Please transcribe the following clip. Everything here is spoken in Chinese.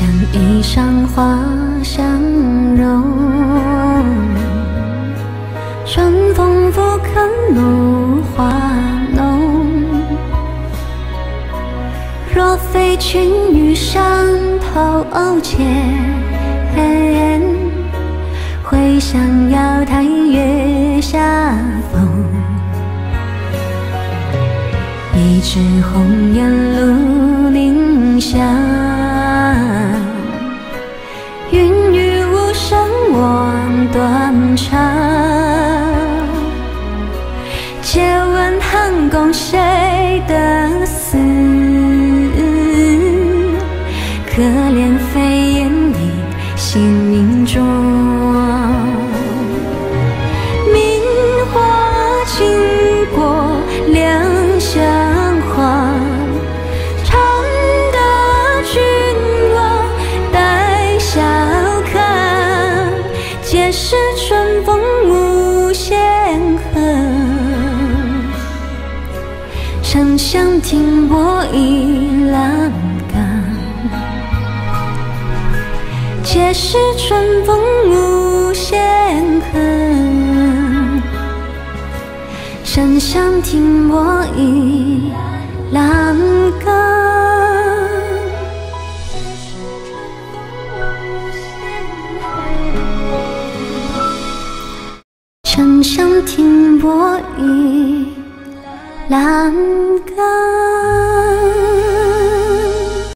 相依裳花相融，春风拂槛露华浓。若非群玉山头见，会向瑶台月下逢。一枝红艳露凝香，断肠。借问汉宫谁得似？可怜飞燕倚星明妆。春风无限恨，沉香停泊倚栏杆。皆是春风无限恨，沉香停泊倚栏沉香停泊倚栏。